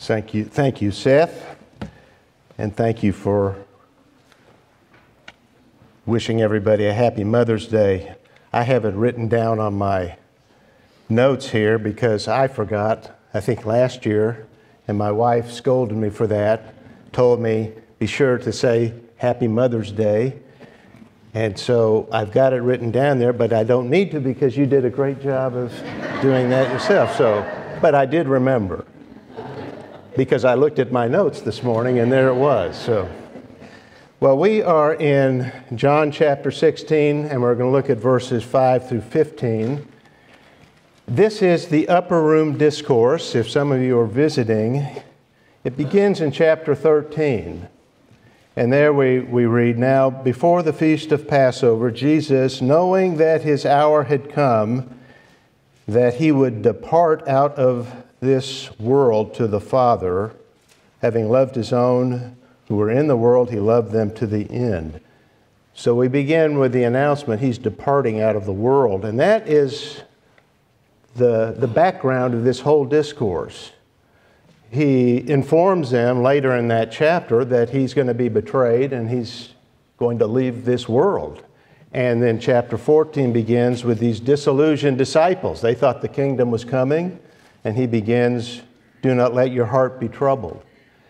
Thank you, thank you, Seth, and thank you for wishing everybody a happy Mother's Day. I have it written down on my notes here because I forgot, I think last year, and my wife scolded me for that, told me, be sure to say Happy Mother's Day. And so I've got it written down there, but I don't need to because you did a great job of doing that yourself. So, but I did remember because I looked at my notes this morning and there it was. So, well, we are in John chapter 16 and we're going to look at verses 5 through 15. This is the upper room discourse. If some of you are visiting, it begins in chapter 13. And there we, we read Now, before the feast of Passover, Jesus, knowing that his hour had come, that he would depart out of this world to the Father, having loved his own who were in the world, he loved them to the end. So we begin with the announcement he's departing out of the world, and that is the, the background of this whole discourse. He informs them later in that chapter that he's going to be betrayed and he's going to leave this world. And then chapter 14 begins with these disillusioned disciples. They thought the kingdom was coming, and he begins, Do not let your heart be troubled.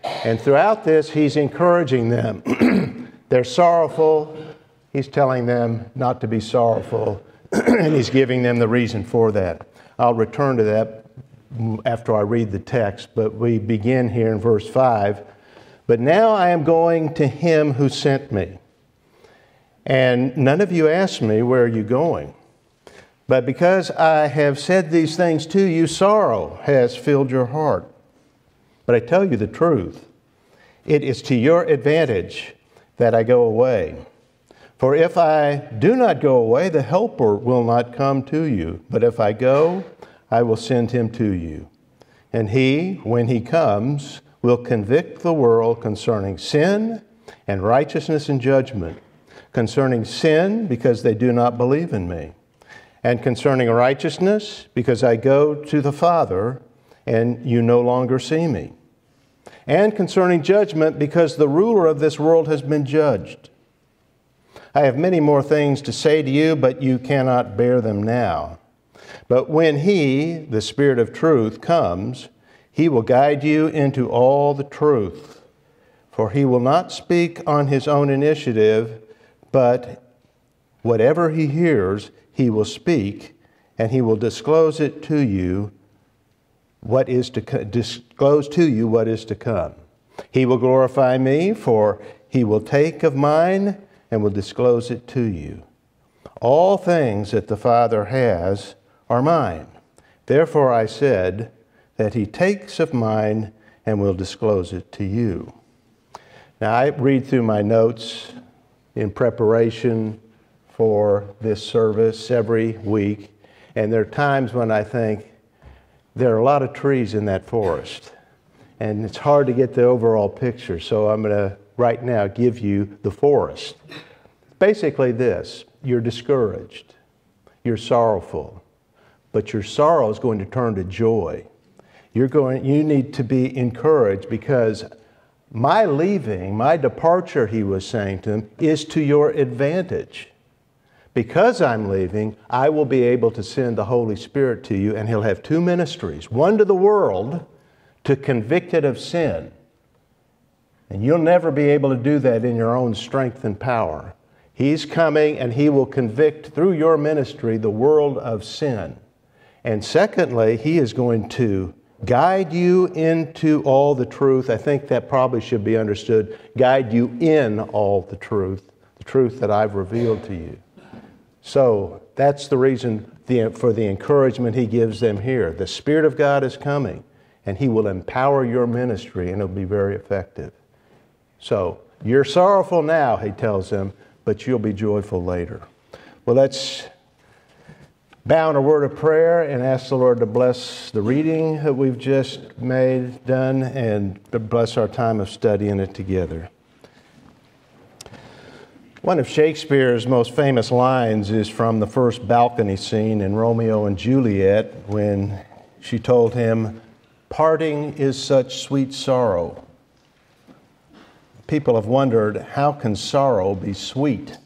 And throughout this, he's encouraging them. They're sorrowful. He's telling them not to be sorrowful, and he's giving them the reason for that. I'll return to that after I read the text, but we begin here in verse 5. But now I am going to him who sent me. And none of you asked me, Where are you going? But because I have said these things to you, sorrow has filled your heart. But I tell you the truth, it is to your advantage that I go away. For if I do not go away, the Helper will not come to you. But if I go, I will send him to you. And he, when he comes, will convict the world concerning sin and righteousness and judgment. Concerning sin, because they do not believe in me and concerning righteousness, because I go to the Father and you no longer see me. And concerning judgment, because the ruler of this world has been judged. I have many more things to say to you, but you cannot bear them now. But when He, the Spirit of truth, comes, He will guide you into all the truth. For He will not speak on His own initiative, but whatever He hears, he will speak and he will disclose it to you what is to disclose to you what is to come. He will glorify me, for he will take of mine and will disclose it to you. All things that the Father has are mine. Therefore I said that he takes of mine and will disclose it to you. Now I read through my notes in preparation for this service every week, and there are times when I think there are a lot of trees in that forest, and it's hard to get the overall picture. So I'm going to right now give you the forest. Basically, this you're discouraged, you're sorrowful, but your sorrow is going to turn to joy. You're going, you need to be encouraged because my leaving, my departure, he was saying to him, is to your advantage. Because I'm leaving, I will be able to send the Holy Spirit to you, and He'll have two ministries one to the world to convict it of sin. And you'll never be able to do that in your own strength and power. He's coming and He will convict through your ministry the world of sin. And secondly, He is going to guide you into all the truth. I think that probably should be understood guide you in all the truth, the truth that I've revealed to you. So that's the reason for the encouragement he gives them here. The Spirit of God is coming, and he will empower your ministry, and it'll be very effective. So you're sorrowful now, he tells them, but you'll be joyful later. Well, let's bow in a word of prayer and ask the Lord to bless the reading that we've just made, done, and bless our time of studying it together. One of Shakespeare's most famous lines is from the first balcony scene in Romeo and Juliet when she told him, Parting is such sweet sorrow. People have wondered how can sorrow be sweet?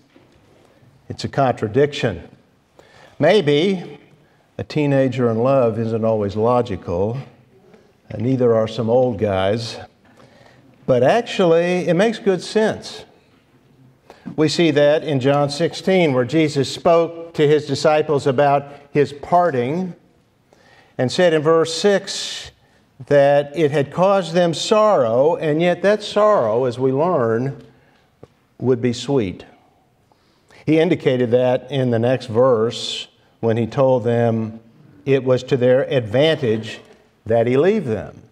It's a contradiction. Maybe a teenager in love isn't always logical, and neither are some old guys, but actually it makes good sense. We see that in John 16, where Jesus spoke to his disciples about his parting and said in verse 6 that it had caused them sorrow, and yet that sorrow, as we learn, would be sweet. He indicated that in the next verse when he told them it was to their advantage that he leave them.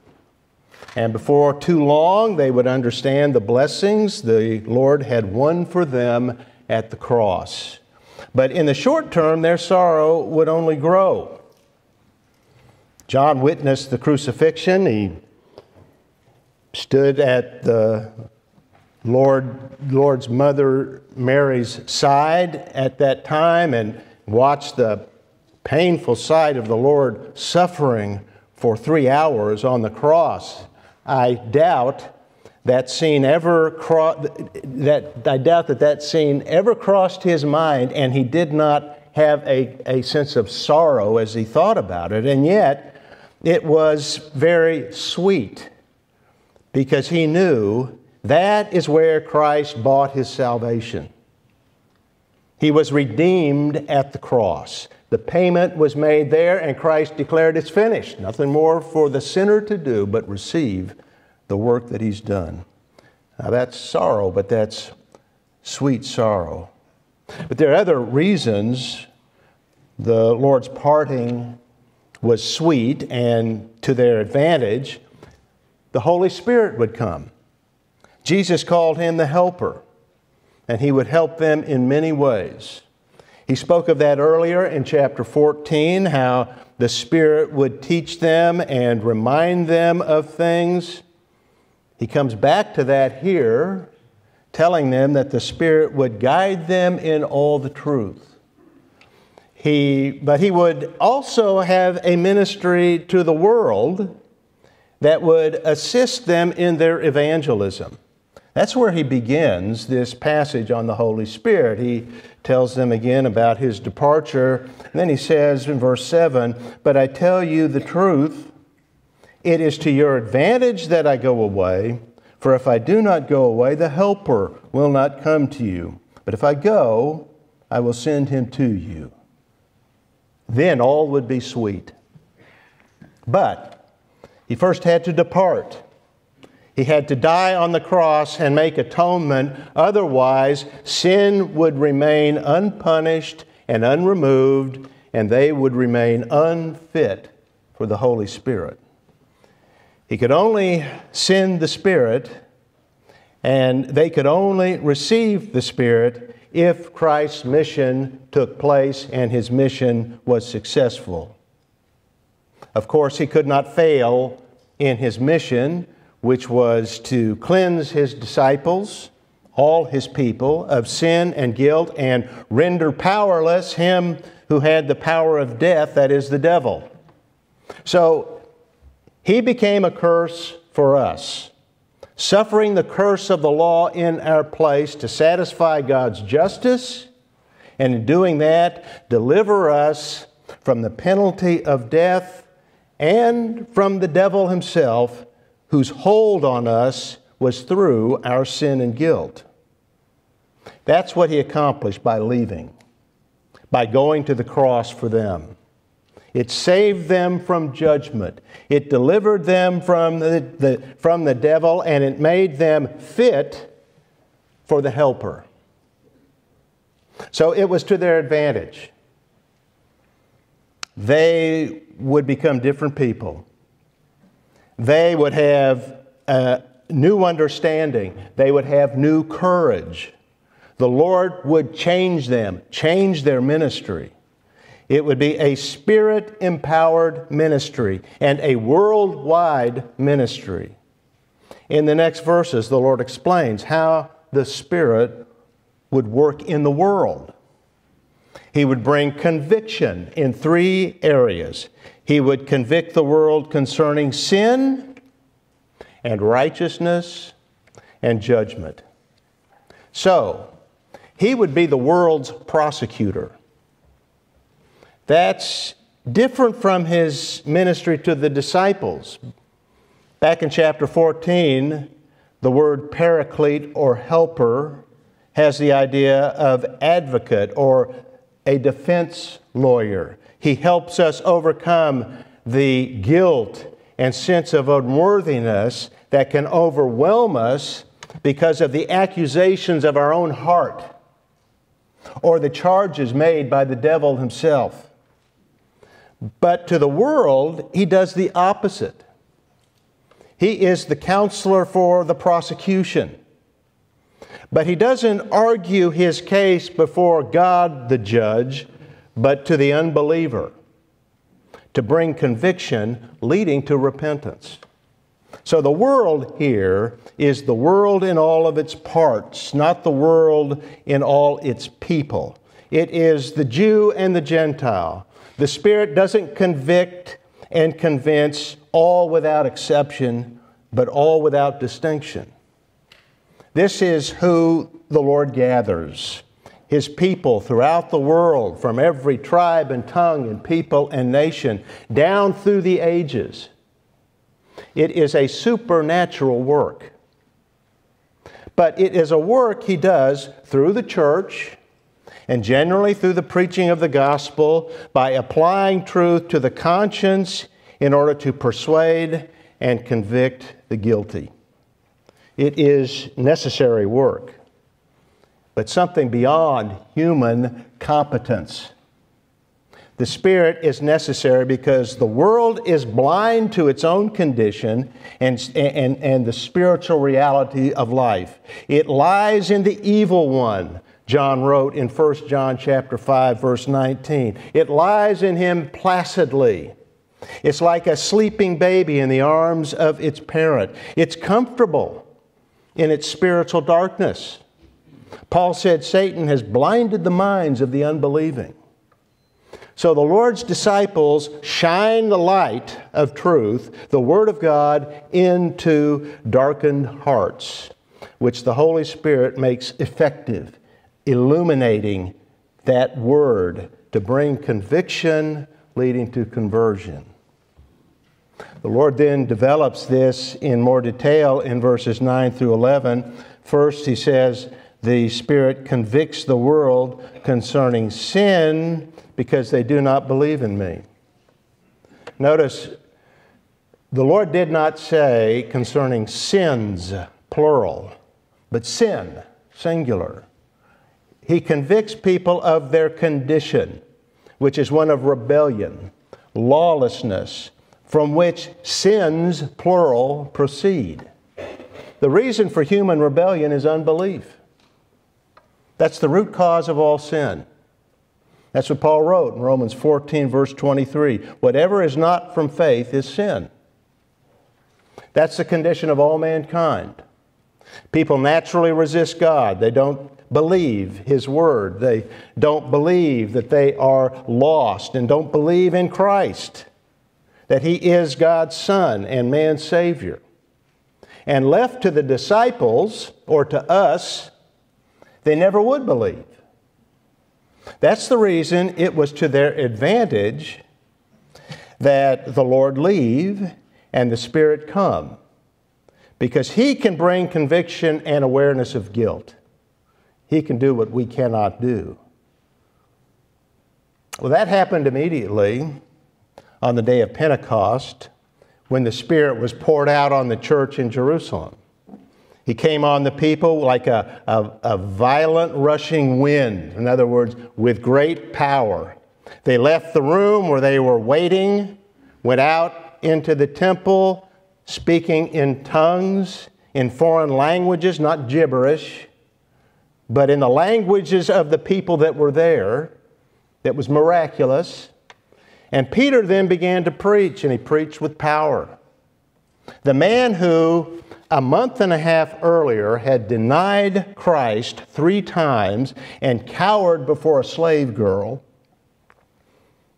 And before too long, they would understand the blessings the Lord had won for them at the cross. But in the short term, their sorrow would only grow. John witnessed the crucifixion. He stood at the Lord, Lord's mother Mary's side at that time and watched the painful sight of the Lord suffering for three hours on the cross. I doubt that scene ever cro- that I doubt that that scene ever crossed his mind, and he did not have a, a sense of sorrow as he thought about it. And yet, it was very sweet because he knew that is where Christ bought his salvation. He was redeemed at the cross. The payment was made there, and Christ declared it's finished. Nothing more for the sinner to do but receive the work that he's done. Now, that's sorrow, but that's sweet sorrow. But there are other reasons the Lord's parting was sweet and to their advantage. The Holy Spirit would come. Jesus called him the Helper, and he would help them in many ways. He spoke of that earlier in chapter 14, how the Spirit would teach them and remind them of things. He comes back to that here, telling them that the Spirit would guide them in all the truth. He, but he would also have a ministry to the world that would assist them in their evangelism. That's where he begins this passage on the Holy Spirit. He tells them again about his departure. And then he says in verse 7 But I tell you the truth, it is to your advantage that I go away, for if I do not go away, the Helper will not come to you. But if I go, I will send him to you. Then all would be sweet. But he first had to depart. He had to die on the cross and make atonement. Otherwise, sin would remain unpunished and unremoved, and they would remain unfit for the Holy Spirit. He could only send the Spirit, and they could only receive the Spirit if Christ's mission took place and his mission was successful. Of course, he could not fail in his mission which was to cleanse his disciples, all his people, of sin and guilt and render powerless him who had the power of death, that is, the devil. So he became a curse for us, suffering the curse of the law in our place to satisfy God's justice, and in doing that, deliver us from the penalty of death and from the devil himself whose hold on us was through our sin and guilt. That's what he accomplished by leaving, by going to the cross for them. It saved them from judgment. It delivered them from the, the, from the devil, and it made them fit for the helper. So it was to their advantage. They would become different people they would have a new understanding, they would have new courage. The Lord would change them, change their ministry. It would be a spirit empowered ministry and a worldwide ministry. In the next verses, the Lord explains how the Spirit would work in the world. He would bring conviction in three areas. He would convict the world concerning sin and righteousness and judgment. So, he would be the world's prosecutor. That's different from his ministry to the disciples. Back in chapter 14, the word paraclete or helper has the idea of advocate or a defense lawyer. He helps us overcome the guilt and sense of unworthiness that can overwhelm us because of the accusations of our own heart or the charges made by the devil himself. But to the world, he does the opposite. He is the counselor for the prosecution. But he doesn't argue his case before God the judge, but to the unbeliever to bring conviction leading to repentance. So the world here is the world in all of its parts, not the world in all its people. It is the Jew and the Gentile. The Spirit doesn't convict and convince all without exception, but all without distinction. This is who the Lord gathers his people throughout the world, from every tribe and tongue and people and nation, down through the ages. It is a supernatural work. But it is a work he does through the church and generally through the preaching of the gospel by applying truth to the conscience in order to persuade and convict the guilty. It is necessary work but something beyond human competence. The Spirit is necessary because the world is blind to its own condition and, and, and the spiritual reality of life. It lies in the evil one, John wrote in 1 John chapter 5, verse 19. It lies in him placidly. It's like a sleeping baby in the arms of its parent. It's comfortable in its spiritual darkness. Paul said Satan has blinded the minds of the unbelieving. So the Lord's disciples shine the light of truth, the Word of God, into darkened hearts, which the Holy Spirit makes effective, illuminating that Word to bring conviction leading to conversion. The Lord then develops this in more detail in verses 9 through 11. First, he says, the Spirit convicts the world concerning sin because they do not believe in me. Notice, the Lord did not say concerning sins, plural, but sin, singular. He convicts people of their condition, which is one of rebellion, lawlessness, from which sins, plural, proceed. The reason for human rebellion is unbelief. That's the root cause of all sin. That's what Paul wrote in Romans 14, verse 23. Whatever is not from faith is sin. That's the condition of all mankind. People naturally resist God. They don't believe His Word. They don't believe that they are lost and don't believe in Christ, that He is God's Son and man's Savior. And left to the disciples or to us, they never would believe. That's the reason it was to their advantage that the Lord leave and the Spirit come, because He can bring conviction and awareness of guilt. He can do what we cannot do. Well, that happened immediately on the day of Pentecost when the Spirit was poured out on the church in Jerusalem. He came on the people like a, a, a, violent rushing wind, in other words, with great power. They left the room where they were waiting, went out into the temple, speaking in tongues, in foreign languages, not gibberish, but in the languages of the people that were there. That was miraculous. And Peter then began to preach, and he preached with power. The man who a month and a half earlier had denied Christ three times and cowered before a slave girl,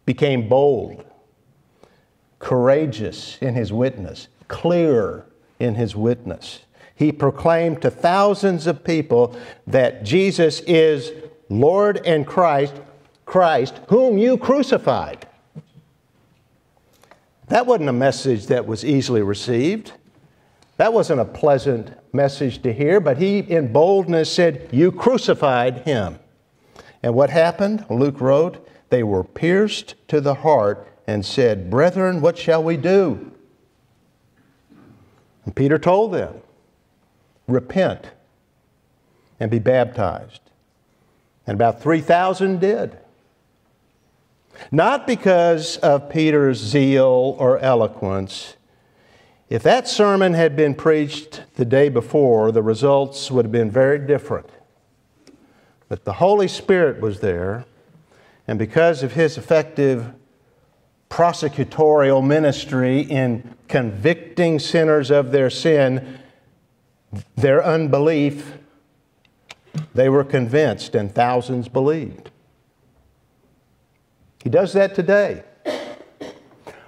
became bold, courageous in his witness, clear in his witness. He proclaimed to thousands of people that Jesus is Lord and Christ, Christ, whom you crucified. That wasn't a message that was easily received. That wasn't a pleasant message to hear, but he, in boldness, said, You crucified him. And what happened? Luke wrote, They were pierced to the heart and said, Brethren, what shall we do? And Peter told them, Repent and be baptized. And about 3,000 did. Not because of Peter's zeal or eloquence. If that sermon had been preached the day before, the results would have been very different. But the Holy Spirit was there, and because of his effective prosecutorial ministry in convicting sinners of their sin, their unbelief, they were convinced, and thousands believed. He does that today.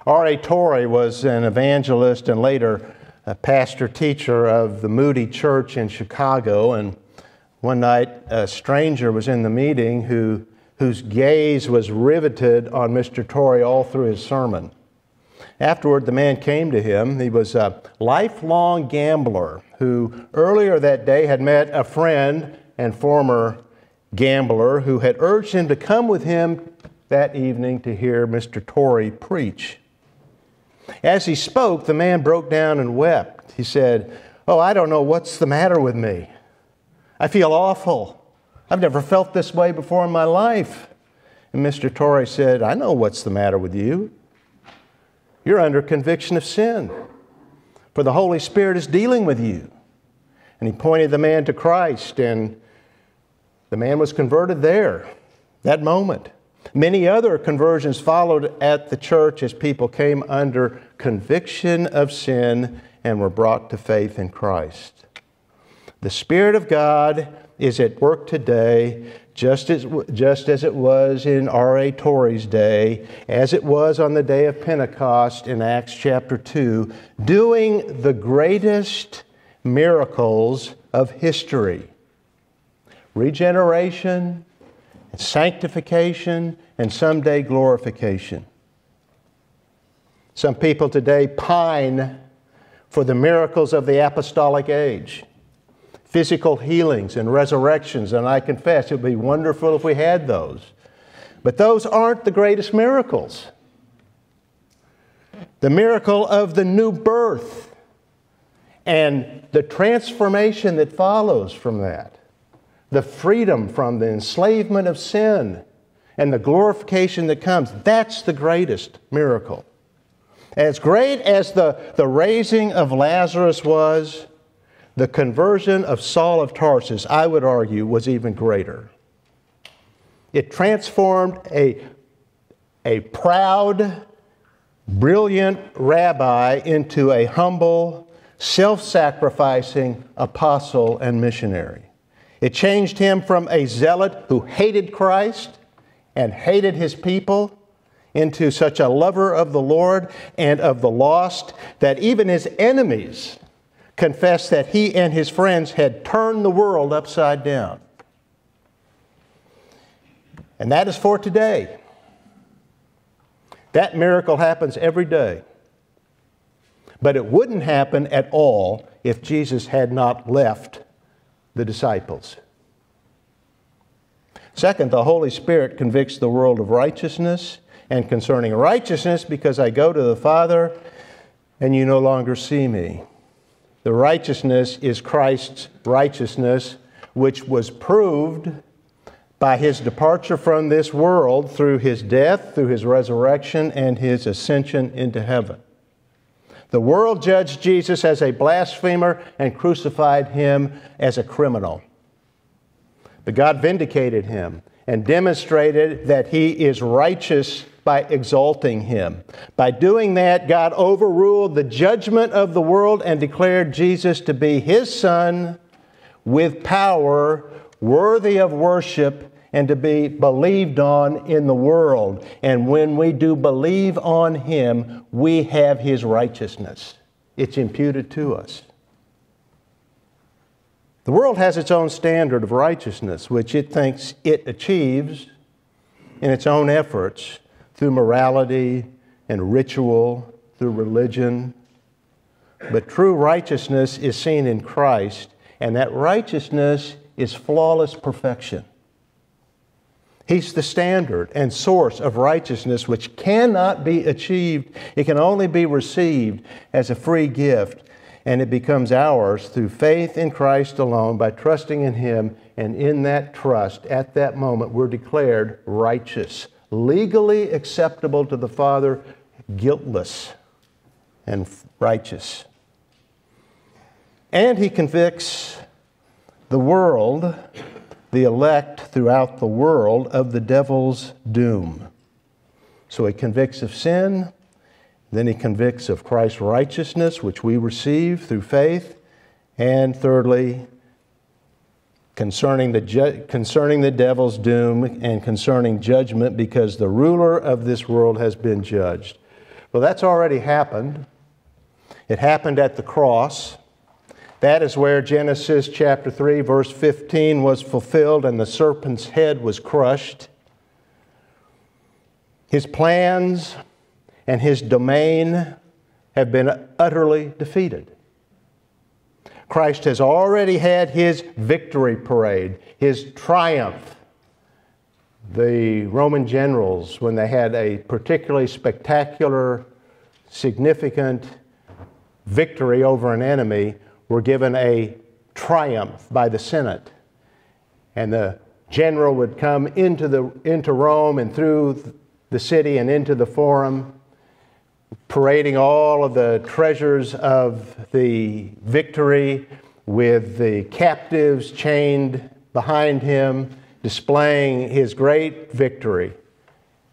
R.A. Torrey was an evangelist and later a pastor teacher of the Moody Church in Chicago. And one night, a stranger was in the meeting who, whose gaze was riveted on Mr. Torrey all through his sermon. Afterward, the man came to him. He was a lifelong gambler who earlier that day had met a friend and former gambler who had urged him to come with him that evening to hear Mr. Torrey preach. As he spoke, the man broke down and wept. He said, Oh, I don't know what's the matter with me. I feel awful. I've never felt this way before in my life. And Mr. Torrey said, I know what's the matter with you. You're under conviction of sin, for the Holy Spirit is dealing with you. And he pointed the man to Christ, and the man was converted there, that moment. Many other conversions followed at the church as people came under conviction of sin and were brought to faith in Christ. The Spirit of God is at work today, just as, just as it was in R.A. Torrey's day, as it was on the day of Pentecost in Acts chapter 2, doing the greatest miracles of history regeneration, sanctification, and someday glorification. Some people today pine for the miracles of the apostolic age physical healings and resurrections, and I confess it would be wonderful if we had those. But those aren't the greatest miracles. The miracle of the new birth and the transformation that follows from that the freedom from the enslavement of sin and the glorification that comes. That's the greatest miracle. As great as the, the raising of Lazarus was, the conversion of Saul of Tarsus, I would argue, was even greater. It transformed a, a proud, brilliant rabbi into a humble, self sacrificing apostle and missionary. It changed him from a zealot who hated Christ and hated his people into such a lover of the Lord and of the lost that even his enemies confessed that he and his friends had turned the world upside down. And that is for today. That miracle happens every day. But it wouldn't happen at all if Jesus had not left the disciples. Second, the Holy Spirit convicts the world of righteousness and concerning righteousness because I go to the Father and you no longer see me. The righteousness is Christ's righteousness, which was proved by his departure from this world through his death, through his resurrection, and his ascension into heaven. The world judged Jesus as a blasphemer and crucified him as a criminal. But God vindicated him and demonstrated that he is righteous by exalting him. By doing that, God overruled the judgment of the world and declared Jesus to be his Son with power worthy of worship and to be believed on in the world. And when we do believe on him, we have his righteousness. It's imputed to us. The world has its own standard of righteousness, which it thinks it achieves in its own efforts through morality and ritual, through religion. But true righteousness is seen in Christ, and that righteousness is flawless perfection. He's the standard and source of righteousness which cannot be achieved. It can only be received as a free gift and it becomes ours through faith in Christ alone by trusting in Him. And in that trust, at that moment, we're declared righteous, legally acceptable to the Father, guiltless and righteous. And He convicts the world, the elect throughout the world, of the devil's doom. So He convicts of sin, then he convicts of Christ's righteousness, which we receive through faith. And thirdly, concerning the, ju- concerning the devil's doom and concerning judgment, because the ruler of this world has been judged. Well, that's already happened. It happened at the cross. That is where Genesis chapter 3, verse 15 was fulfilled and the serpent's head was crushed. His plans and his domain have been utterly defeated. Christ has already had his victory parade, his triumph. The Roman generals, when they had a particularly spectacular, significant victory over an enemy, were given a triumph by the Senate. And the general would come into, the, into Rome and through the city and into the forum parading all of the treasures of the victory with the captives chained behind him, displaying his great victory.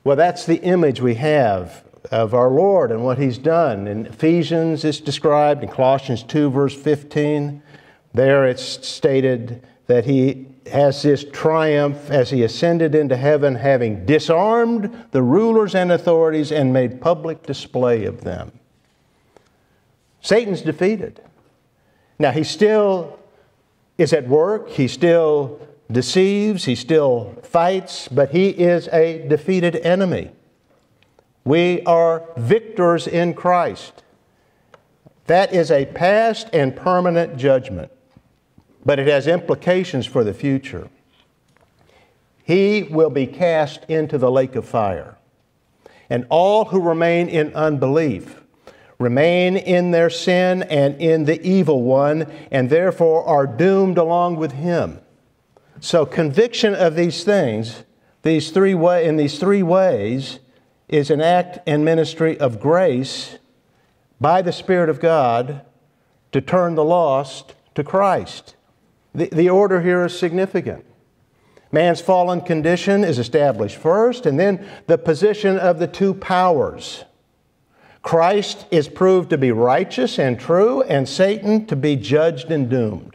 Well, that's the image we have of our Lord and what he's done. In Ephesians, it's described, in Colossians 2, verse 15, there it's stated that he has this triumph as he ascended into heaven, having disarmed the rulers and authorities and made public display of them. Satan's defeated. Now, he still is at work, he still deceives, he still fights, but he is a defeated enemy. We are victors in Christ. That is a past and permanent judgment but it has implications for the future. He will be cast into the lake of fire. And all who remain in unbelief remain in their sin and in the evil one, and therefore are doomed along with him. So, conviction of these things, these three way, in these three ways, is an act and ministry of grace by the Spirit of God to turn the lost to Christ. The, the order here is significant. Man's fallen condition is established first, and then the position of the two powers. Christ is proved to be righteous and true, and Satan to be judged and doomed.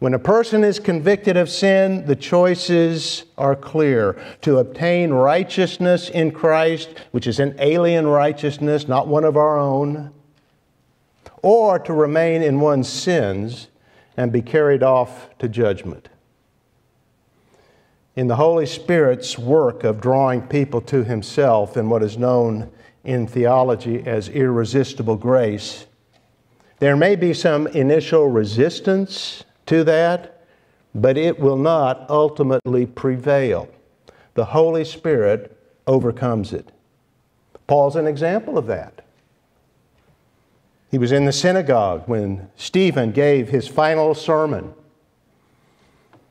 When a person is convicted of sin, the choices are clear to obtain righteousness in Christ, which is an alien righteousness, not one of our own, or to remain in one's sins and be carried off to judgment. In the Holy Spirit's work of drawing people to Himself in what is known in theology as irresistible grace, there may be some initial resistance to that, but it will not ultimately prevail. The Holy Spirit overcomes it. Paul's an example of that. He was in the synagogue when Stephen gave his final sermon.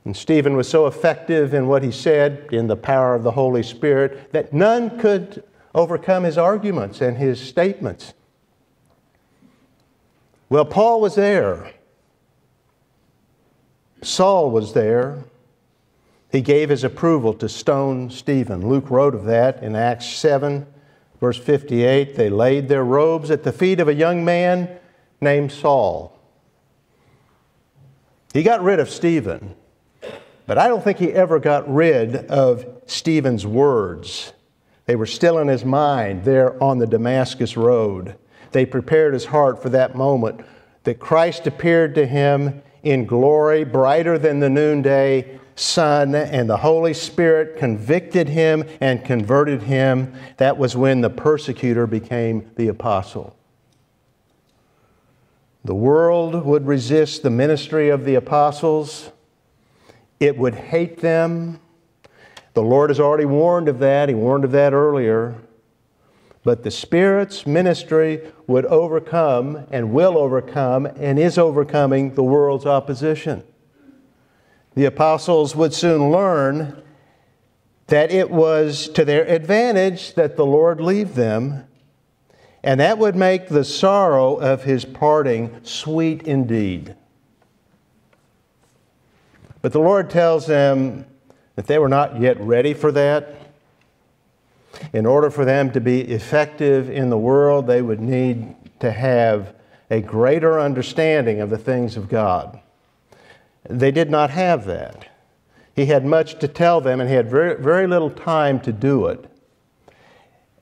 And Stephen was so effective in what he said, in the power of the Holy Spirit, that none could overcome his arguments and his statements. Well, Paul was there. Saul was there. he gave his approval to stone Stephen. Luke wrote of that in Acts 7, verse 58. They laid their robes at the feet of a young man named Saul. He got rid of Stephen, but I don't think he ever got rid of Stephen's words. They were still in his mind there on the Damascus road. They prepared his heart for that moment that Christ appeared to him in glory, brighter than the noonday sun, and the Holy Spirit convicted him and converted him. That was when the persecutor became the apostle. The world would resist the ministry of the apostles, it would hate them. The Lord has already warned of that, He warned of that earlier. But the Spirit's ministry would overcome and will overcome and is overcoming the world's opposition. The apostles would soon learn that it was to their advantage that the Lord leave them, and that would make the sorrow of his parting sweet indeed. But the Lord tells them that they were not yet ready for that. In order for them to be effective in the world, they would need to have a greater understanding of the things of God. They did not have that. He had much to tell them, and he had very, very little time to do it.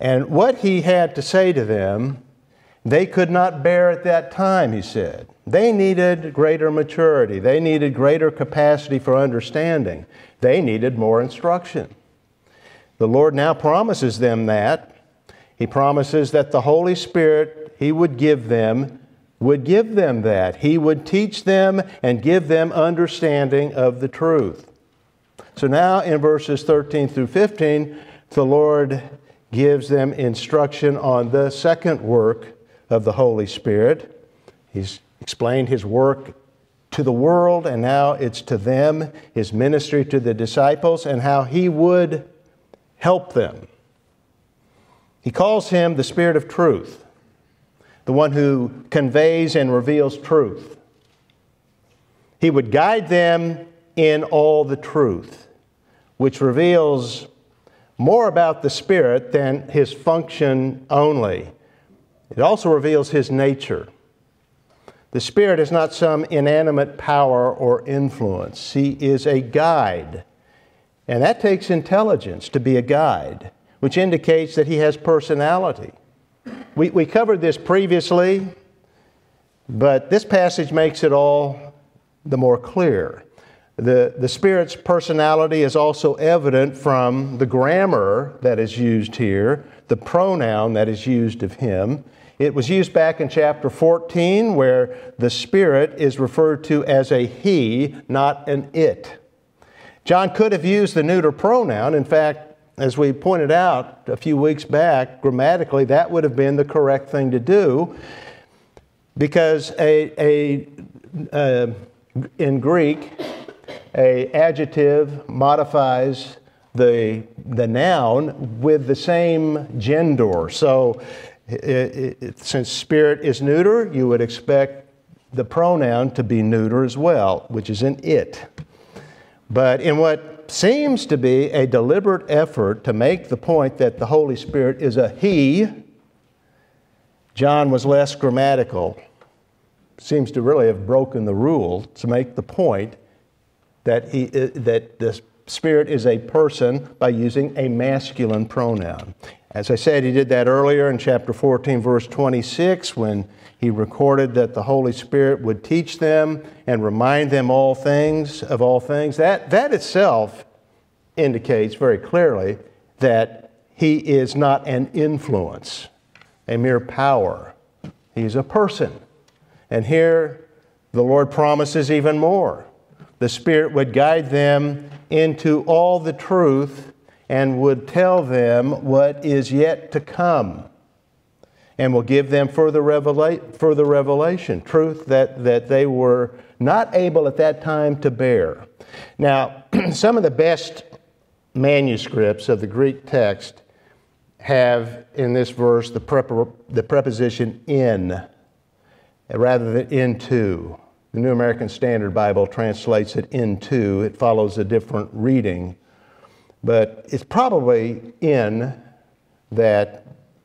And what he had to say to them, they could not bear at that time, he said. They needed greater maturity. They needed greater capacity for understanding. They needed more instruction. The Lord now promises them that. He promises that the Holy Spirit He would give them would give them that. He would teach them and give them understanding of the truth. So now in verses 13 through 15, the Lord gives them instruction on the second work of the Holy Spirit. He's explained his work to the world, and now it's to them, his ministry to the disciples, and how he would help them. He calls him the Spirit of truth the one who conveys and reveals truth. He would guide them in all the truth, which reveals more about the Spirit than his function only. It also reveals his nature. The Spirit is not some inanimate power or influence, He is a guide. And that takes intelligence to be a guide, which indicates that He has personality. We, we covered this previously, but this passage makes it all the more clear. The, the Spirit's personality is also evident from the grammar that is used here, the pronoun that is used of Him. It was used back in chapter 14, where the Spirit is referred to as a He, not an it. John could have used the neuter pronoun. In fact, as we pointed out a few weeks back, grammatically, that would have been the correct thing to do because a, a uh, in Greek, a adjective modifies the, the noun with the same gender. So, it, it, since spirit is neuter, you would expect the pronoun to be neuter as well, which is an it. But in what seems to be a deliberate effort to make the point that the Holy Spirit is a He. John was less grammatical. Seems to really have broken the rule to make the point that, he, uh, that the Spirit is a person by using a masculine pronoun. As I said, he did that earlier in chapter 14, verse 26, when he recorded that the Holy Spirit would teach them and remind them all things of all things. That, that itself indicates very clearly that he is not an influence, a mere power. He's a person. And here the Lord promises even more. The Spirit would guide them into all the truth and would tell them what is yet to come and will give them further, revela- further revelation, truth that, that they were not able at that time to bear. Now, some of the best manuscripts of the Greek text have in this verse the, the preposition in rather than into. The New American Standard Bible translates it into, it follows a different reading, but it's probably in that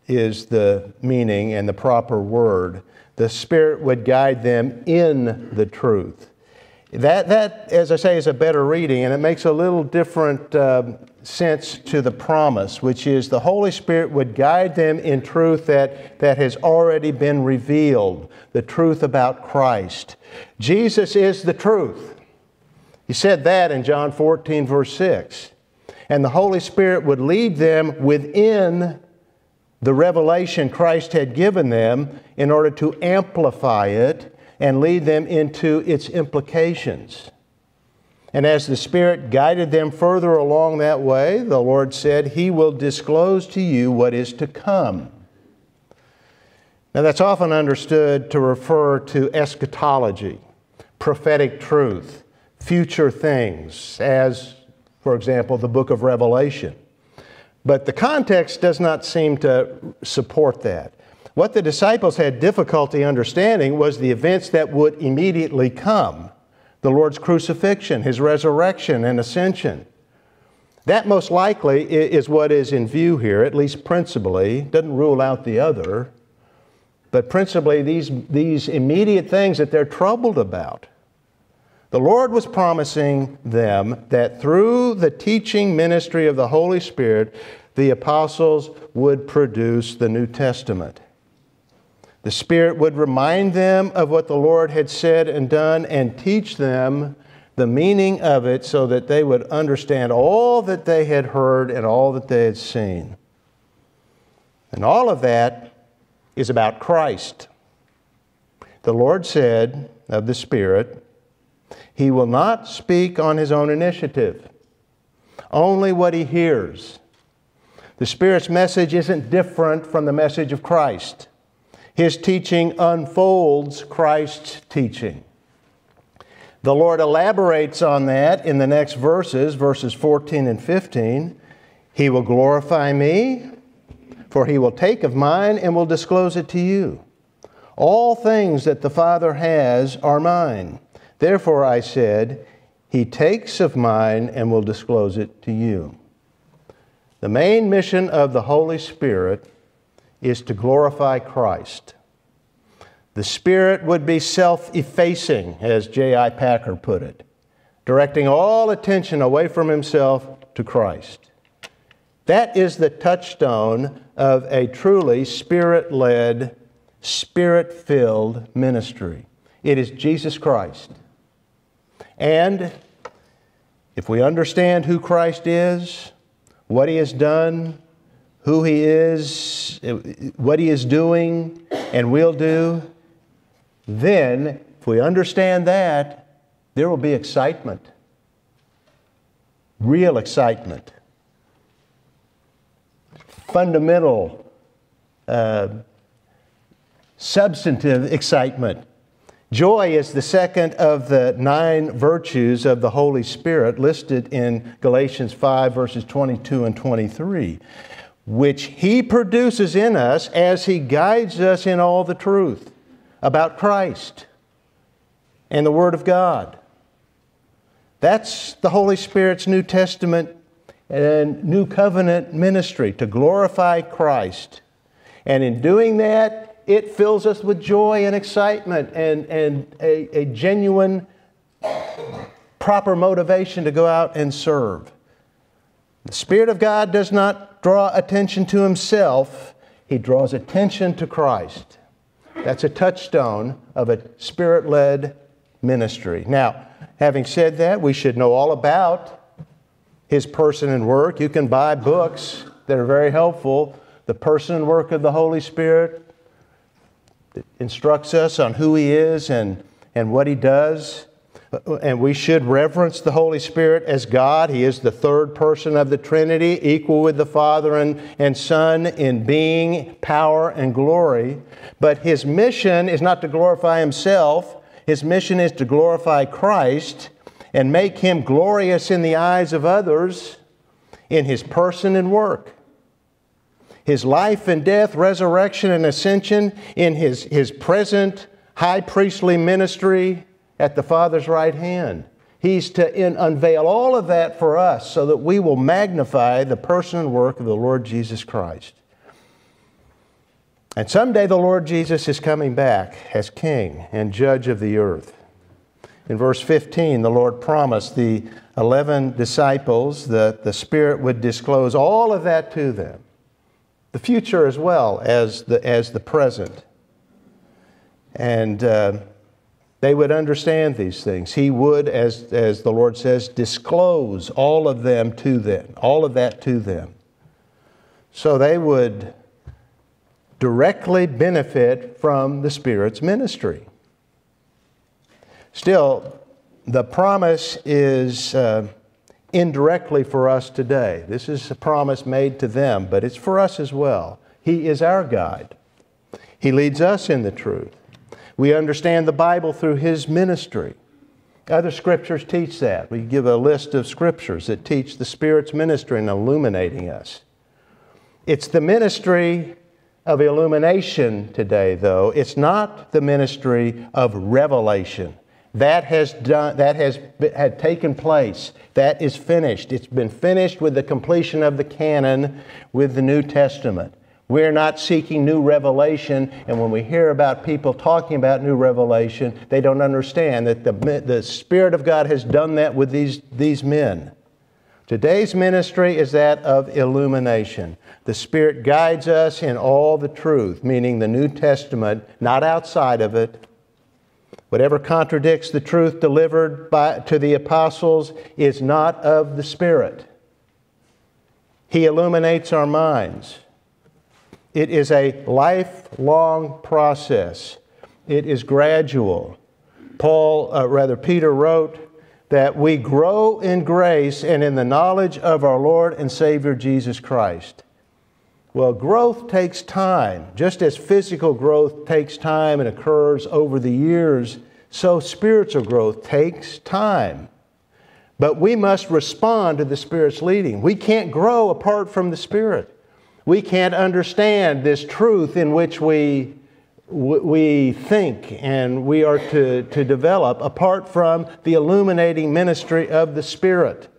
is the meaning and the proper word. The Spirit would guide them in the truth. That, that, as I say, is a better reading, and it makes a little different uh, sense to the promise, which is the Holy Spirit would guide them in truth that, that has already been revealed, the truth about Christ. Jesus is the truth. He said that in John 14, verse 6. And the Holy Spirit would lead them within the revelation Christ had given them in order to amplify it and lead them into its implications. And as the Spirit guided them further along that way, the Lord said, He will disclose to you what is to come. Now, that's often understood to refer to eschatology, prophetic truth, future things, as, for example, the book of Revelation. But the context does not seem to support that. What the disciples had difficulty understanding was the events that would immediately come the Lord's crucifixion, his resurrection, and ascension. That most likely is what is in view here, at least principally. Doesn't rule out the other, but principally these, these immediate things that they're troubled about. The Lord was promising them that through the teaching ministry of the Holy Spirit, the apostles would produce the New Testament. The Spirit would remind them of what the Lord had said and done and teach them the meaning of it so that they would understand all that they had heard and all that they had seen. And all of that is about Christ. The Lord said of the Spirit, He will not speak on His own initiative, only what He hears. The Spirit's message isn't different from the message of Christ. His teaching unfolds Christ's teaching. The Lord elaborates on that in the next verses, verses 14 and 15. He will glorify me, for he will take of mine and will disclose it to you. All things that the Father has are mine. Therefore I said, He takes of mine and will disclose it to you. The main mission of the Holy Spirit is to glorify Christ. The Spirit would be self effacing, as J.I. Packer put it, directing all attention away from himself to Christ. That is the touchstone of a truly Spirit led, Spirit filled ministry. It is Jesus Christ. And if we understand who Christ is, what He has done, who He is, what He is doing, and will do, then if we understand that, there will be excitement. Real excitement. Fundamental, uh, substantive excitement. Joy is the second of the nine virtues of the Holy Spirit listed in Galatians 5, verses 22 and 23, which He produces in us as He guides us in all the truth about Christ and the Word of God. That's the Holy Spirit's New Testament and New Covenant ministry to glorify Christ. And in doing that, it fills us with joy and excitement and, and a, a genuine, proper motivation to go out and serve. The Spirit of God does not draw attention to Himself, He draws attention to Christ. That's a touchstone of a Spirit led ministry. Now, having said that, we should know all about His person and work. You can buy books that are very helpful. The person and work of the Holy Spirit, instructs us on who He is and, and what He does. And we should reverence the Holy Spirit as God. He is the third person of the Trinity, equal with the Father and, and Son in being, power, and glory. But His mission is not to glorify Himself, His mission is to glorify Christ and make Him glorious in the eyes of others in His person and work his life and death, resurrection and ascension, in his, his present high priestly ministry at the Father's right hand. He's to in, unveil all of that for us so that we will magnify the person and work of the Lord Jesus Christ. And someday the Lord Jesus is coming back as King and Judge of the earth. In verse 15, the Lord promised the 11 disciples that the Spirit would disclose all of that to them, the future as well as the, as the present. And uh, they would understand these things. He would, as, as the Lord says, disclose all of them to them, all of that to them. So they would directly benefit from the Spirit's ministry. Still, the promise is uh, indirectly for us today. This is a promise made to them, but it's for us as well. He is our guide, He leads us in the truth. We understand the Bible through His ministry. Other scriptures teach that. We give a list of scriptures that teach the Spirit's ministry in illuminating us. It's the ministry of illumination today, though. It's not the ministry of revelation. That has, done, that has had taken place. That is finished. It's been finished with the completion of the canon with the New Testament. We're not seeking new revelation, and when we hear about people talking about new revelation, they don't understand that the, the Spirit of God has done that with these, these men. Today's ministry is that of illumination. The Spirit guides us in all the truth, meaning the New Testament, not outside of it. Whatever contradicts the truth delivered by, to the apostles is not of the Spirit. He illuminates our minds. It is a lifelong process, it is gradual. Paul, uh, rather, Peter wrote that we grow in grace and in the knowledge of our Lord and Savior Jesus Christ. Well, growth takes time. Just as physical growth takes time and occurs over the years, so spiritual growth takes time. But we must respond to the Spirit's leading. We can't grow apart from the Spirit we can't understand this truth in which we, we think and we are to, to develop apart from the illuminating ministry of the Spirit.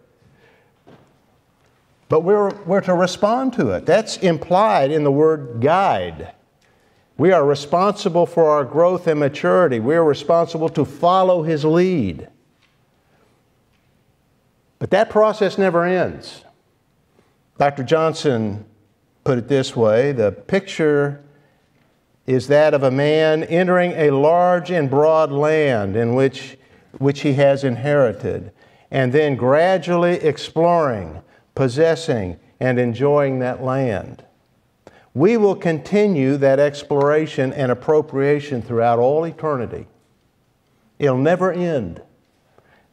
But we're, we're to respond to it. That's implied in the word guide. We are responsible for our growth and maturity. We are responsible to follow His lead. But that process never ends. Dr. Johnson put it this way the picture is that of a man entering a large and broad land in which, which he has inherited, and then gradually exploring, possessing, and enjoying that land. We will continue that exploration and appropriation throughout all eternity. It'll never end.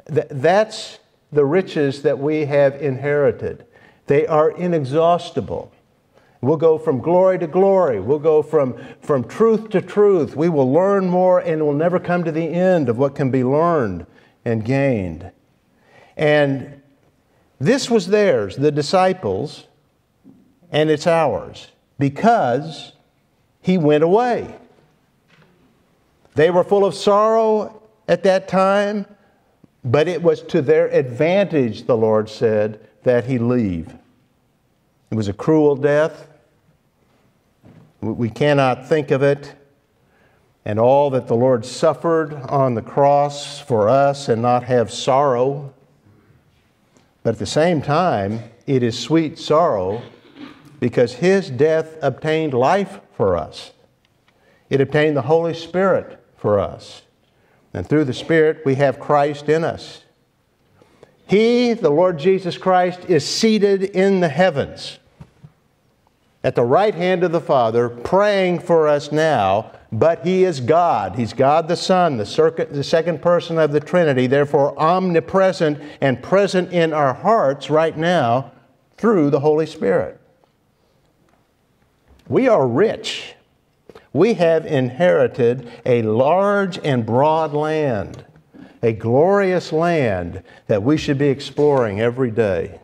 That's the riches that we have inherited. They are inexhaustible. We'll go from glory to glory. We'll go from, from truth to truth. We will learn more and we'll never come to the end of what can be learned and gained. And this was theirs, the disciples, and it's ours because he went away. They were full of sorrow at that time, but it was to their advantage, the Lord said, that he leave. It was a cruel death. We cannot think of it and all that the Lord suffered on the cross for us and not have sorrow. But at the same time, it is sweet sorrow because His death obtained life for us. It obtained the Holy Spirit for us. And through the Spirit, we have Christ in us. He, the Lord Jesus Christ, is seated in the heavens at the right hand of the Father, praying for us now, but He is God. He's God the Son, the, the second person of the Trinity, therefore omnipresent and present in our hearts right now through the Holy Spirit. We are rich. We have inherited a large and broad land, a glorious land that we should be exploring every day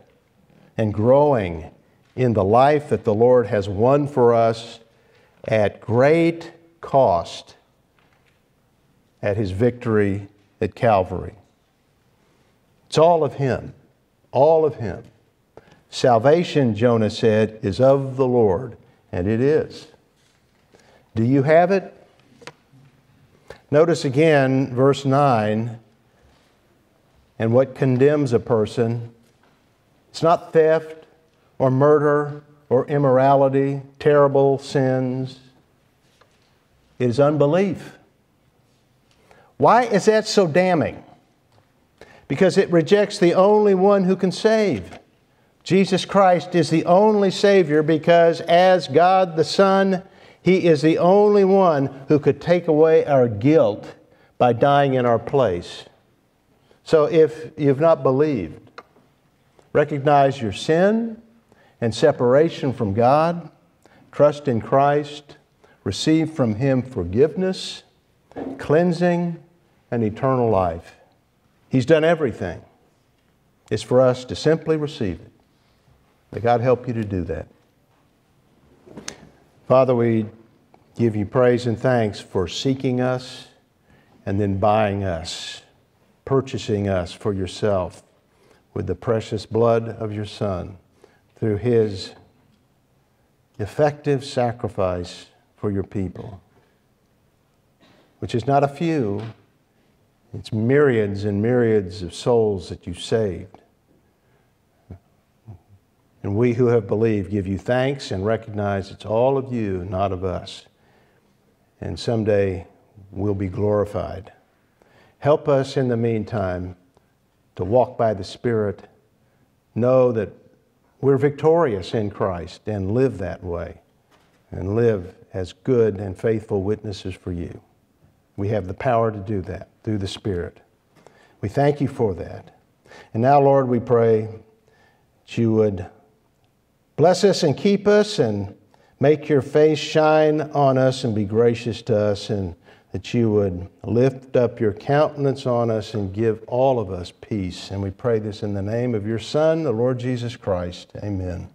and growing in the life that the Lord has won for us at great cost at his victory at Calvary. It's all of Him, all of Him. Salvation, Jonah said, is of the Lord, and it is. Do you have it? Notice again verse 9 and what condemns a person. It's not theft or murder or immorality, terrible sins. It is unbelief. Why is that so damning? Because it rejects the only one who can save. Jesus Christ is the only Savior because, as God the Son, He is the only one who could take away our guilt by dying in our place. So, if you've not believed, recognize your sin and separation from God, trust in Christ, receive from Him forgiveness, cleansing, and eternal life. He's done everything. It's for us to simply receive it. May God help you to do that. Father, we give you praise and thanks for seeking us and then buying us, purchasing us for yourself with the precious blood of your Son through his effective sacrifice for your people, which is not a few, it's myriads and myriads of souls that you saved. And we who have believed give you thanks and recognize it's all of you, not of us. And someday we'll be glorified. Help us in the meantime to walk by the Spirit, know that we're victorious in Christ, and live that way, and live as good and faithful witnesses for you. We have the power to do that through the Spirit. We thank you for that. And now, Lord, we pray that you would Bless us and keep us and make your face shine on us and be gracious to us, and that you would lift up your countenance on us and give all of us peace. And we pray this in the name of your Son, the Lord Jesus Christ. Amen.